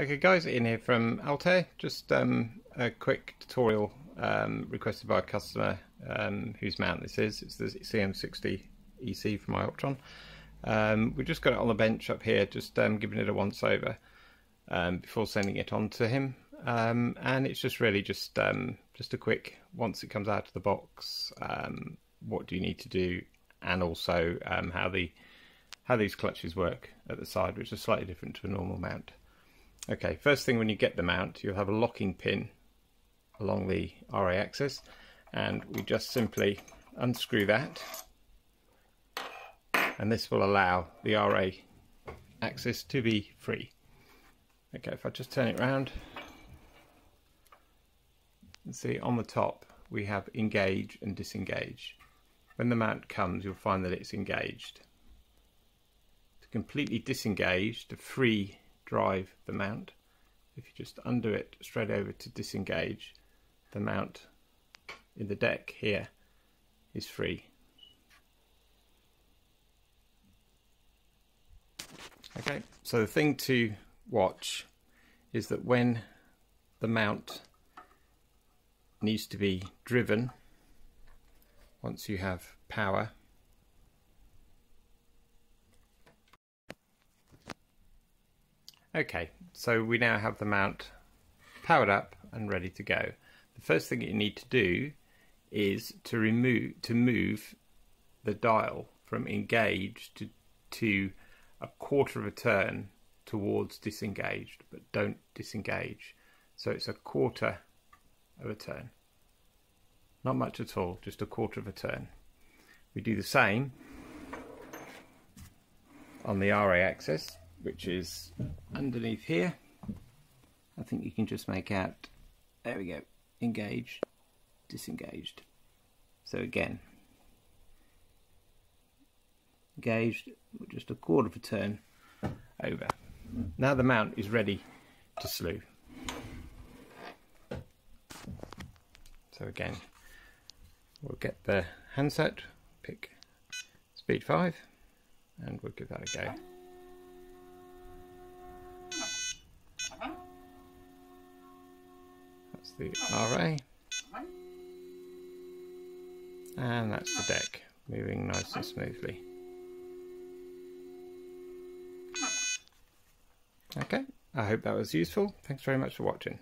Okay guys, Ian here from Altair. Just um, a quick tutorial um, requested by a customer um, whose mount this is. It's the CEM60 EC from iOptron. Um, we just got it on the bench up here, just um, giving it a once over um, before sending it on to him. and it's just really just just a quick, once it comes out of the box, what do you need to do and also how the how these clutches work at the side, which is slightly different to a normal mount. Okay, first thing when you get the mount, you'll have a locking pin along the RA axis and we just simply unscrew that and this will allow the RA axis to be free. Okay, if I just turn it around, and see on the top we have engage and disengage. When the mount comes you'll find that it's engaged. To completely disengage, to free drive the mount. If you just undo it straight over to disengage, the mount in the Dec here is free. Okay, so the thing to watch is that when the mount needs to be driven, once you have power, Okay, so we now have the mount powered up and ready to go. The first thing you need to do is to remove to move the dial from engaged to, to a quarter of a turn towards disengaged, but don't disengage. So it's a quarter of a turn. Not much at all, just a quarter of a turn. We do the same on the RA axis which is underneath here. I think you can just make out, there we go, engaged, disengaged. So again, engaged, just a quarter of a turn over. Now the mount is ready to slew. So again, we'll get the handset, pick speed 5, and we'll give that a go. The RA. And that's the Dec, moving nice and smoothly. Okay, I hope that was useful. Thanks very much for watching.